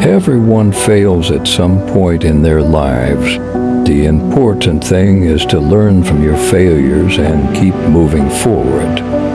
Everyone fails at some point in their lives. The important thing is to learn from your failures and keep moving forward.